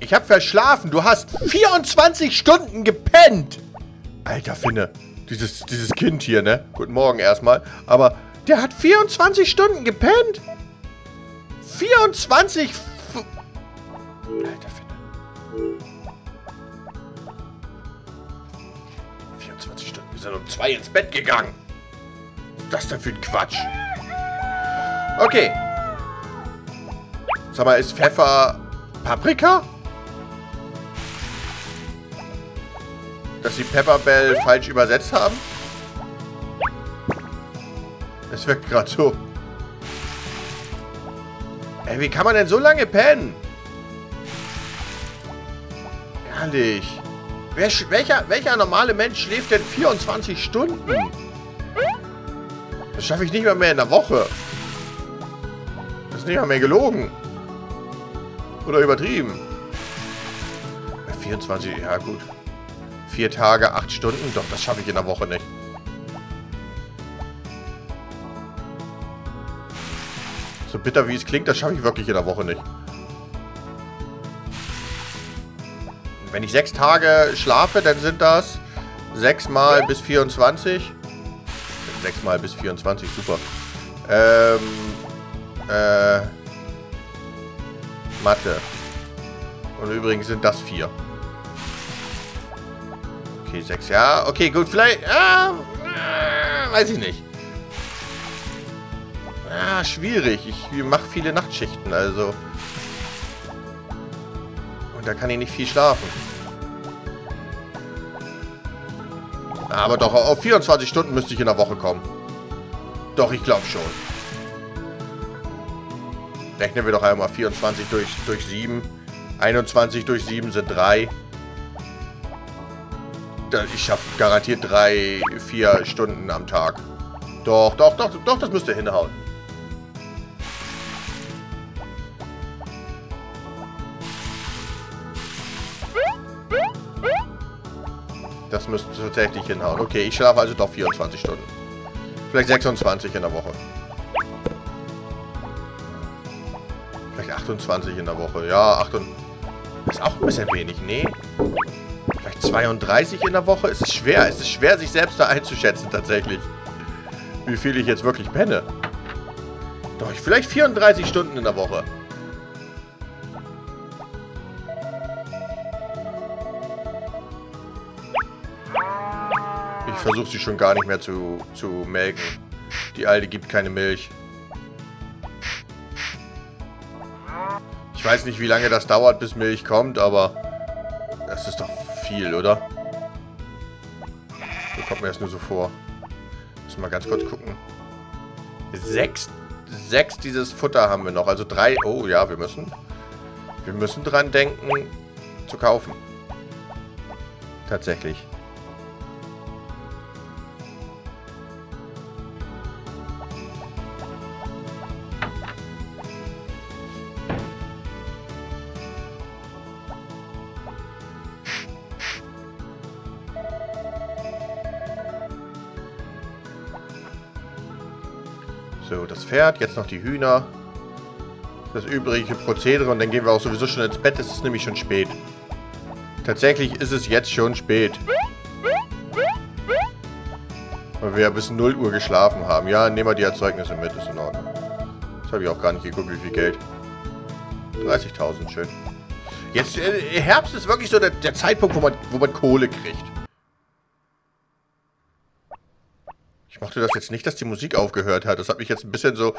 Ich habe verschlafen. Du hast 24 Stunden gepennt. Alter Finne. Dieses, dieses Kind hier, ne? Guten Morgen erstmal. Aber der hat 24 Stunden gepennt. 24... F Alter Finne. 24 Stunden. Wir sind um zwei ins Bett gegangen. Was ist das denn für ein Quatsch? Okay. Sag mal, ist Pfeffer Paprika? Dass sie Pepperbell falsch übersetzt haben? Es wirkt gerade so. Ey, wie kann man denn so lange pennen? Ehrlich. Wer, welcher, welcher normale Mensch schläft denn 24 Stunden? Das schaffe ich nicht mal mehr in der Woche. Das ist nicht mal mehr gelogen. Oder übertrieben. 24, ja gut. Vier Tage, acht Stunden. Doch, das schaffe ich in der Woche nicht. So bitter wie es klingt, das schaffe ich wirklich in der Woche nicht. Wenn ich sechs Tage schlafe, dann sind das sechs mal bis 24. Sechs mal bis 24, super. Ähm, äh, Mathe. Und übrigens sind das vier. Okay, sechs, ja. Okay, gut, vielleicht, ja, äh, weiß ich nicht. Ja, schwierig. Ich mache viele Nachtschichten, also. Und da kann ich nicht viel schlafen. Aber doch, auf 24 Stunden müsste ich in der Woche kommen. Doch, ich glaube schon. Rechnen wir doch einmal 24 durch, durch 7. 21 durch 7 sind 3. Ich schaffe garantiert 3, 4 Stunden am Tag. Doch, doch, doch, doch, das müsste hinhauen. Das müsste tatsächlich hinhauen. Okay, ich schlafe also doch 24 Stunden. Vielleicht 26 in der Woche. Vielleicht 28 in der Woche. Ja, 28. Ist auch ein bisschen wenig. Nee. Vielleicht 32 in der Woche. Es ist schwer. Es ist schwer, sich selbst da einzuschätzen, tatsächlich. Wie viel ich jetzt wirklich penne. Doch, vielleicht 34 Stunden in der Woche. Ich versuche sie schon gar nicht mehr zu, zu melken. Die alte gibt keine Milch. Weiß nicht, wie lange das dauert, bis Milch kommt, aber das ist doch viel, oder? So kommt mir das nur so vor. Müssen wir mal ganz kurz gucken. Sechs, sechs dieses Futter haben wir noch. Also drei. Oh ja, wir müssen. Wir müssen dran denken, zu kaufen. Tatsächlich. So, das Pferd, jetzt noch die Hühner. Das übrige Prozedere und dann gehen wir auch sowieso schon ins Bett. Es ist nämlich schon spät. Tatsächlich ist es jetzt schon spät. Weil wir ja bis 0 Uhr geschlafen haben. Ja, nehmen wir die Erzeugnisse mit, ist in Ordnung. Das habe ich auch gar nicht geguckt, wie viel Geld. 30.000, schön. Jetzt, äh, Herbst ist wirklich so der, der Zeitpunkt, wo man, wo man Kohle kriegt. Ich mochte das jetzt nicht, dass die Musik aufgehört hat. Das hat mich jetzt ein bisschen so...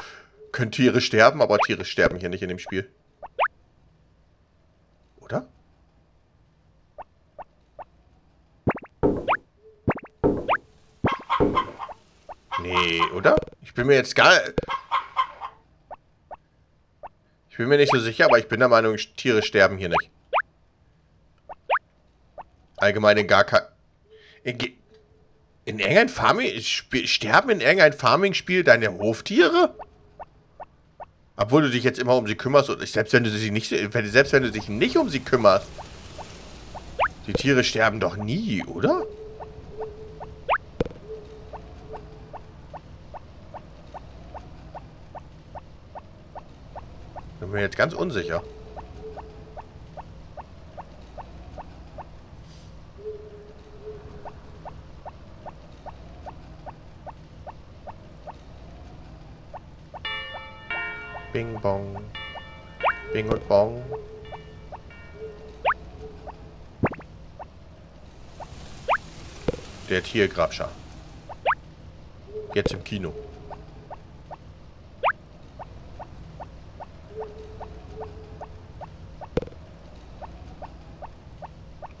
Können Tiere sterben? Aber Tiere sterben hier nicht in dem Spiel. Oder? Nee, oder? Ich bin mir jetzt gar... Ich bin mir nicht so sicher, aber ich bin der Meinung, Tiere sterben hier nicht. Allgemein in gar kein... In irgendein Farming... Sterben in irgendein Farming-Spiel deine Hoftiere? Obwohl du dich jetzt immer um sie kümmerst und selbst wenn du sie nicht... Selbst wenn du dich nicht um sie kümmerst. Die Tiere sterben doch nie, oder? Bin mir jetzt ganz unsicher. Bing bong. Bing und bong. Der Tiergrabscher. Jetzt im Kino.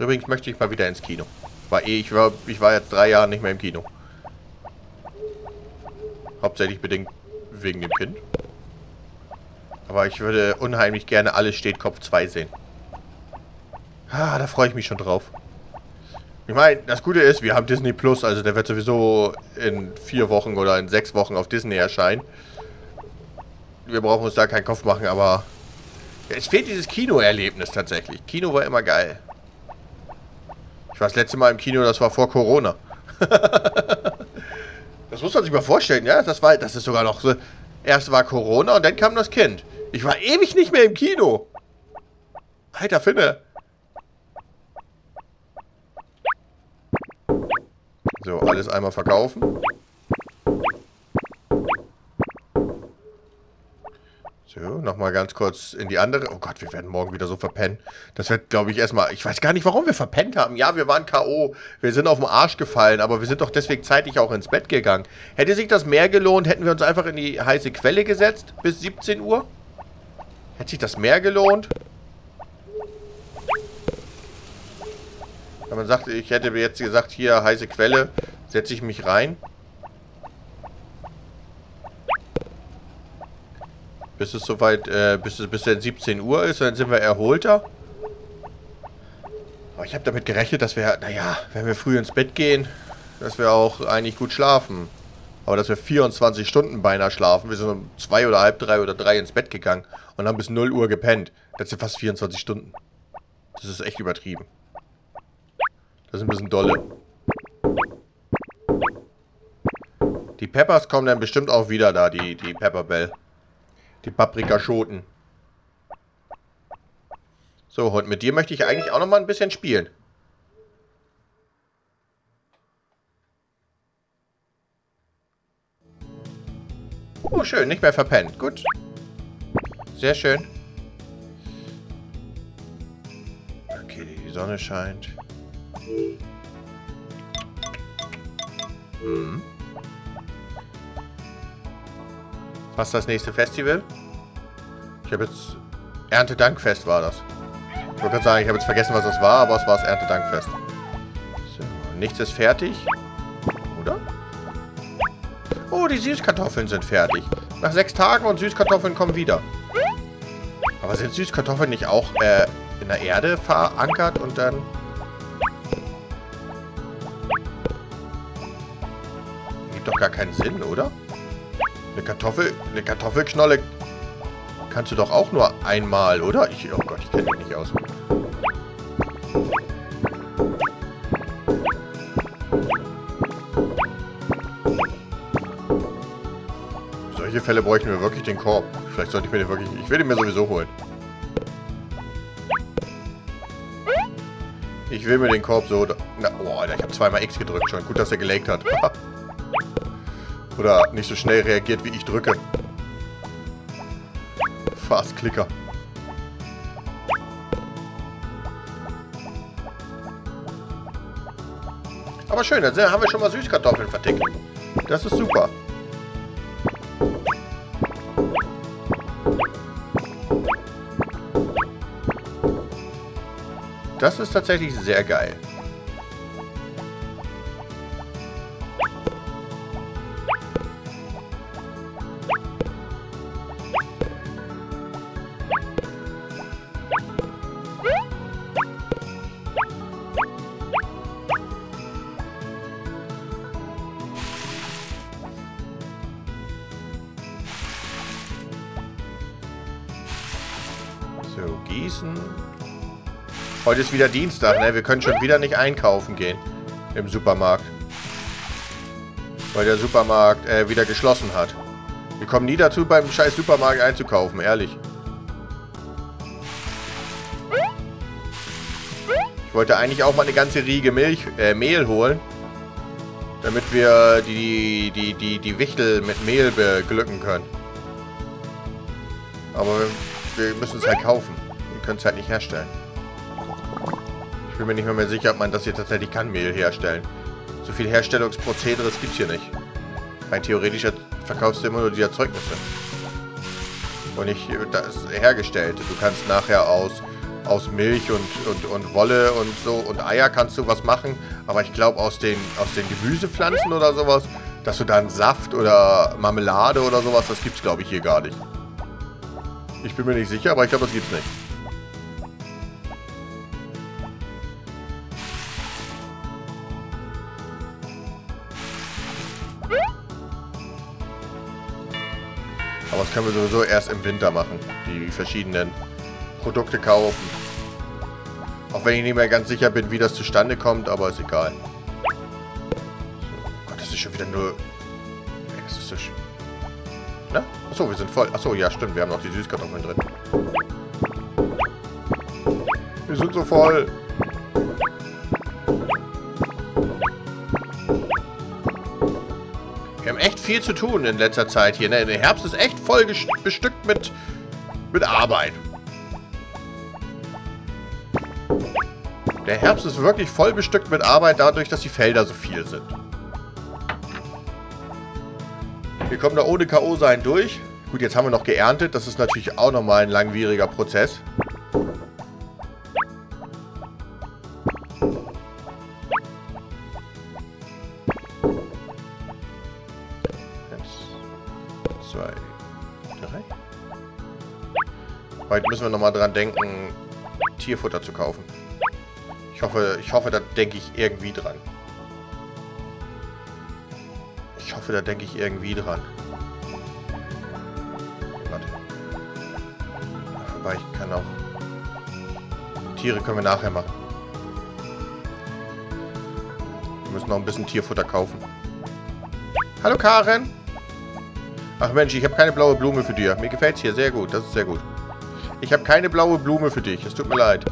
Übrigens möchte ich mal wieder ins Kino. War eh, ich war, ich war jetzt drei Jahre nicht mehr im Kino. Hauptsächlich bedingt wegen dem Kind. Aber ich würde unheimlich gerne Alles steht Kopf 2 sehen. Ah, da freue ich mich schon drauf. Ich meine, das Gute ist, wir haben Disney Plus, also der wird sowieso in vier Wochen oder in sechs Wochen auf Disney erscheinen. Wir brauchen uns da keinen Kopf machen, aber es fehlt dieses Kinoerlebnis tatsächlich. Kino war immer geil. Ich war das letzte Mal im Kino, das war vor Corona. das muss man sich mal vorstellen, ja? Das war, das ist sogar noch so. Erst war Corona und dann kam das Kind. Ich war ewig nicht mehr im Kino. Alter Finne. So, alles einmal verkaufen. So, nochmal ganz kurz in die andere. Oh Gott, wir werden morgen wieder so verpennen. Das wird, glaube ich, erstmal... Ich weiß gar nicht, warum wir verpennt haben. Ja, wir waren K.O. Wir sind auf den Arsch gefallen, aber wir sind doch deswegen zeitig auch ins Bett gegangen. Hätte sich das mehr gelohnt, hätten wir uns einfach in die heiße Quelle gesetzt bis 17 Uhr? Hätte sich das mehr gelohnt? Wenn man sagt, ich hätte jetzt gesagt, hier heiße Quelle, setze ich mich rein. Bis es soweit, äh, bis es bis dann 17 Uhr ist, dann sind wir erholter. Aber ich habe damit gerechnet, dass wir, naja, wenn wir früh ins Bett gehen, dass wir auch eigentlich gut schlafen. Aber dass wir 24 Stunden beinahe schlafen. Wir sind um 2 oder halb 3 oder 3 ins Bett gegangen und haben bis 0 Uhr gepennt. Das sind fast 24 Stunden. Das ist echt übertrieben. Das ist ein bisschen dolle. Die Peppers kommen dann bestimmt auch wieder da, die, die Pepperbell. Die Paprikaschoten. So, und mit dir möchte ich eigentlich auch noch mal ein bisschen spielen. Oh, schön, nicht mehr verpennt. Gut. Sehr schön. Okay, die Sonne scheint. Hm. Was ist das nächste Festival? Ich habe jetzt... Erntedankfest war das. Ich wollte gerade sagen, ich habe jetzt vergessen, was das war, aber es war das Erntedankfest. So, nichts ist fertig. Die Süßkartoffeln sind fertig. Nach sechs Tagen und Süßkartoffeln kommen wieder. Aber sind Süßkartoffeln nicht auch äh, in der Erde verankert und dann... Gibt doch gar keinen Sinn, oder? Eine Kartoffel, eine Kartoffelknolle kannst du doch auch nur einmal, oder? Ich, oh Gott, ich kenne mich nicht aus. Fälle bräuchten wir wirklich den Korb. Vielleicht sollte ich mir den wirklich... Ich will den mir sowieso holen. Ich will mir den Korb so... Na, oh, Alter, ich habe zweimal X gedrückt schon. Gut, dass er gelegt hat. Oder nicht so schnell reagiert, wie ich drücke. Fast Klicker. Aber schön, dann haben wir schon mal Süßkartoffeln vertickt. Das ist super. Das ist tatsächlich sehr geil. So, Gießen. Heute ist wieder Dienstag, ne? Wir können schon wieder nicht einkaufen gehen. Im Supermarkt. Weil der Supermarkt äh, wieder geschlossen hat. Wir kommen nie dazu, beim scheiß Supermarkt einzukaufen, ehrlich. Ich wollte eigentlich auch mal eine ganze Riege Milch, äh, Mehl holen. Damit wir die, die, die, die Wichtel mit Mehl beglücken können. Aber wir, müssen es halt kaufen. Wir können es halt nicht herstellen. Bin mir nicht mehr, mehr sicher, ob man das hier tatsächlich kann, Mehl herstellen. So viel Herstellungsprozedere gibt es hier nicht. Rein theoretisch verkaufst du immer nur die Erzeugnisse. Und nicht das hergestellt. Du kannst nachher aus, aus Milch und, und, und Wolle und so und Eier kannst du was machen. Aber ich glaube aus den, aus den Gemüsepflanzen oder sowas, dass du dann Saft oder Marmelade oder sowas, das gibt es glaube ich hier gar nicht. Ich bin mir nicht sicher, aber ich glaube, das gibt's nicht. Können wir sowieso erst im Winter machen. Die verschiedenen Produkte kaufen. Auch wenn ich nicht mehr ganz sicher bin, wie das zustande kommt, aber ist egal. Oh das ist schon wieder nur... Das ist so... Na? Achso, wir sind voll. Achso, ja, stimmt. Wir haben noch die Süßkartoffeln drin. Wir sind so voll. Viel zu tun in letzter Zeit hier. Ne? Der Herbst ist echt voll bestückt mit, mit Arbeit. Der Herbst ist wirklich voll bestückt mit Arbeit, dadurch, dass die Felder so viel sind. Wir kommen da ohne K.O. sein durch. Gut, jetzt haben wir noch geerntet. Das ist natürlich auch nochmal ein langwieriger Prozess. Zwei, drei. Heute müssen wir nochmal dran denken, Tierfutter zu kaufen. Ich hoffe, ich hoffe, da denke ich irgendwie dran. Ich hoffe, da denke ich irgendwie dran. Warte. Wobei, ich kann auch... Tiere können wir nachher machen. Wir müssen noch ein bisschen Tierfutter kaufen. Hallo Karen! Ach Mensch, ich habe keine blaue Blume für dich. Mir gefällt es hier sehr gut. Das ist sehr gut. Ich habe keine blaue Blume für dich. Es tut mir leid.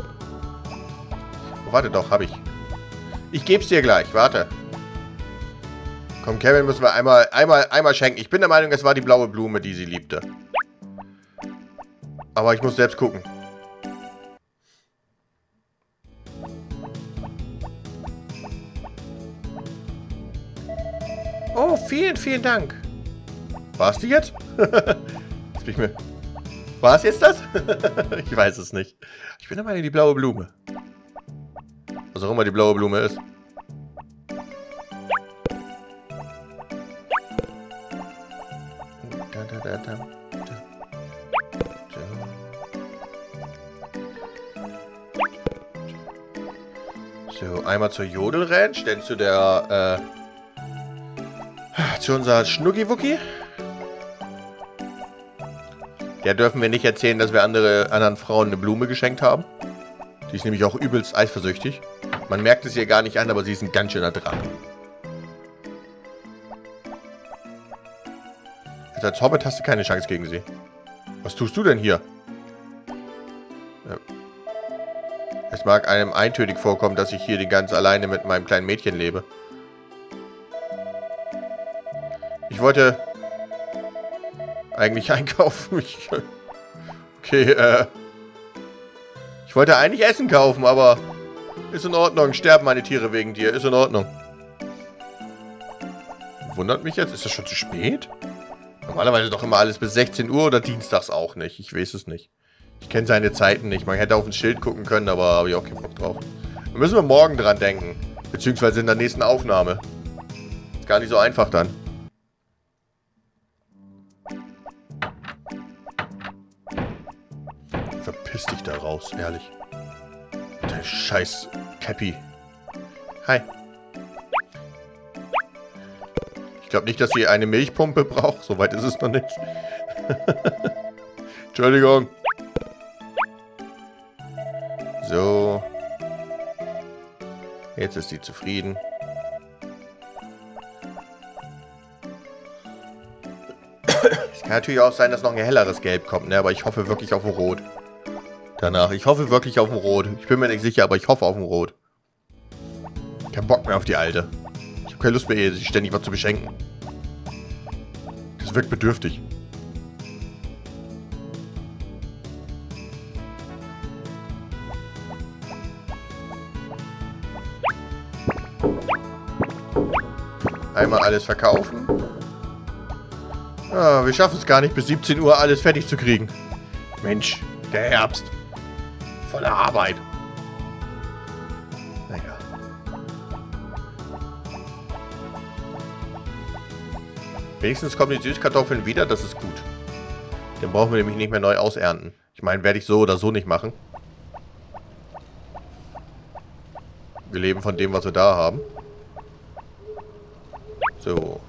Oh, warte doch, habe ich. Ich gebe es dir gleich. Warte. Komm, Kevin müssen wir einmal, einmal, einmal schenken. Ich bin der Meinung, es war die blaue Blume, die sie liebte. Aber ich muss selbst gucken. Oh, vielen, vielen Dank. War es die jetzt? jetzt bin ich mir... War es jetzt das? ich weiß es nicht. Ich bin der Meinung, die blaue Blume. Was auch immer die blaue Blume ist. So, einmal zur Jodel Ranch, denn zu der, äh, zu unserer Schnuckiwucki. Der dürfen wir nicht erzählen, dass wir andere, anderen Frauen eine Blume geschenkt haben. Die ist nämlich auch übelst eisversüchtig. Man merkt es ihr gar nicht an, aber sie ist ein ganz schöner Drache. Also als Hobbit hast du keine Chance gegen sie. Was tust du denn hier? Ja. Es mag einem eintönig vorkommen, dass ich hier die ganz alleine mit meinem kleinen Mädchen lebe. Ich wollte eigentlich einkaufen. Ich, okay, äh... Ich wollte eigentlich Essen kaufen, aber... Ist in Ordnung. Sterben meine Tiere wegen dir. Ist in Ordnung. Wundert mich jetzt. Ist das schon zu spät? Normalerweise doch immer alles bis 16 Uhr oder dienstags auch nicht. Ich weiß es nicht. Ich kenne seine Zeiten nicht. Man hätte auf ein Schild gucken können, aber habe ich auch keinen Bock drauf. Da müssen wir morgen dran denken. Beziehungsweise in der nächsten Aufnahme. Ist gar nicht so einfach dann. Verpiss dich da raus, ehrlich. Der scheiß Cappy. Hi. Ich glaube nicht, dass sie eine Milchpumpe braucht. Soweit ist es noch nicht. Entschuldigung. So. Jetzt ist sie zufrieden. Es kann natürlich auch sein, dass noch ein helleres Gelb kommt, ne? Aber ich hoffe wirklich auf Rot danach. Ich hoffe wirklich auf ein Rot. Ich bin mir nicht sicher, aber ich hoffe auf ein Rot. Kein Bock mehr auf die Alte. Ich habe keine Lust mehr, sich ständig was zu beschenken. Das wirkt bedürftig. Einmal alles verkaufen. Ah, wir schaffen es gar nicht, bis 17 Uhr alles fertig zu kriegen. Mensch, der Herbst. Voller Arbeit. Naja. Wenigstens kommen die Süßkartoffeln wieder, das ist gut. Den brauchen wir nämlich nicht mehr neu ausernten. Ich meine, werde ich so oder so nicht machen. Wir leben von dem, was wir da haben. So.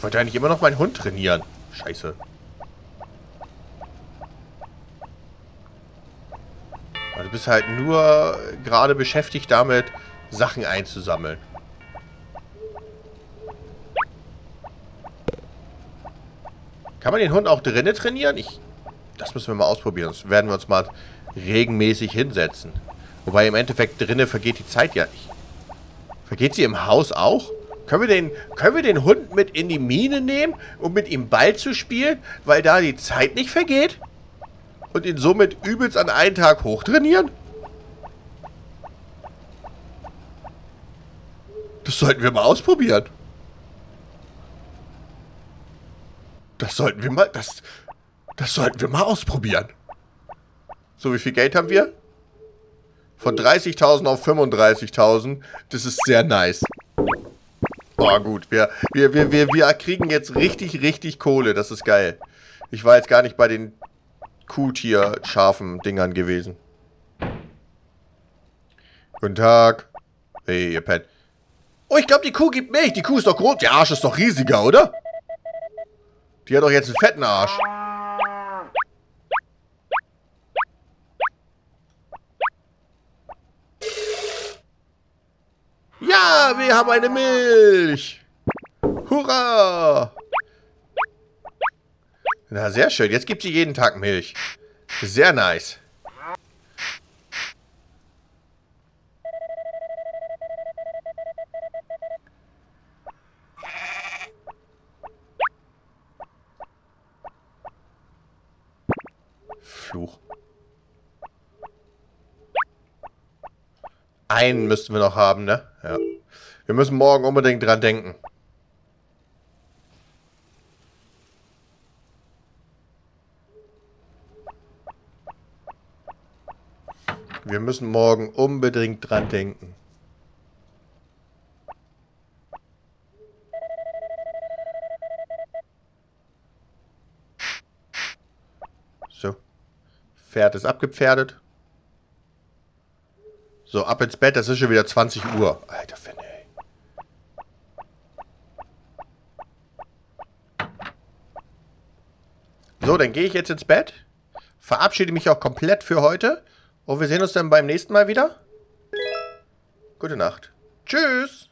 Ich wollte eigentlich immer noch meinen Hund trainieren. Scheiße. Aber du bist halt nur gerade beschäftigt damit, Sachen einzusammeln. Kann man den Hund auch drinnen trainieren? Ich, das müssen wir mal ausprobieren. Sonst werden wir uns mal regelmäßig hinsetzen. Wobei im Endeffekt drinnen vergeht die Zeit ja nicht. Vergeht sie im Haus auch? Können wir, den, können wir den Hund mit in die Mine nehmen, um mit ihm Ball zu spielen, weil da die Zeit nicht vergeht? Und ihn somit übelst an einen Tag hochtrainieren? Das sollten wir mal ausprobieren. Das sollten wir mal, das, das sollten wir mal ausprobieren. So, wie viel Geld haben wir? Von 30.000 auf 35.000. Das ist sehr nice. Oh, gut. Wir, wir, wir, wir, wir kriegen jetzt richtig, richtig Kohle. Das ist geil. Ich war jetzt gar nicht bei den Kuhtier-scharfen Dingern gewesen. Guten Tag. Hey, ihr Pet. Oh, ich glaube, die Kuh gibt Milch. Die Kuh ist doch groß. Der Arsch ist doch riesiger, oder? Die hat doch jetzt einen fetten Arsch. Ja, wir haben eine Milch. Hurra! Na, sehr schön. Jetzt gibt sie jeden Tag Milch. Sehr nice. Fluch. Einen müssten wir noch haben, ne? Wir müssen morgen unbedingt dran denken. Wir müssen morgen unbedingt dran denken. So. Pferd ist abgepferdet. So, ab ins Bett, das ist schon wieder 20 Uhr. Alter Finne, ey. So, dann gehe ich jetzt ins Bett. Verabschiede mich auch komplett für heute. Und wir sehen uns dann beim nächsten Mal wieder. Gute Nacht. Tschüss.